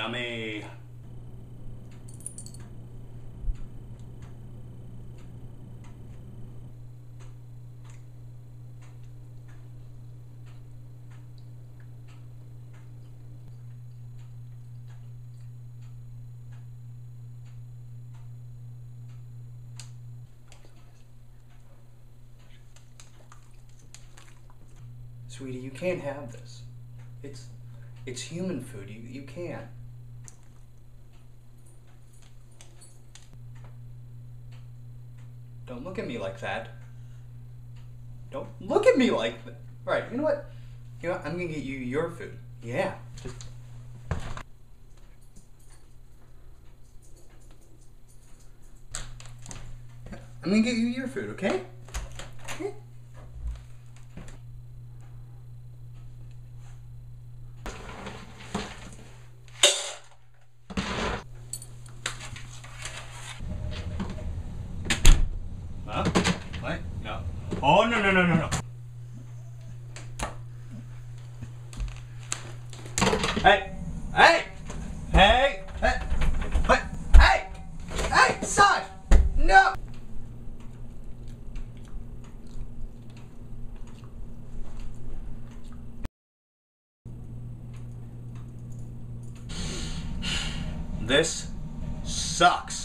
やめ Sweetie, you can't have this. It's it's human food. You you can't. Don't look at me like that. Don't look at me like that. All right, you know what? You know? I'm gonna get you your food. Yeah. Just I'm gonna get you your food, okay? Okay. Huh? What? No. Oh no no no no no. Hey! Hey! Hey! Hey! What? Hey! Hey! Son! No! This sucks.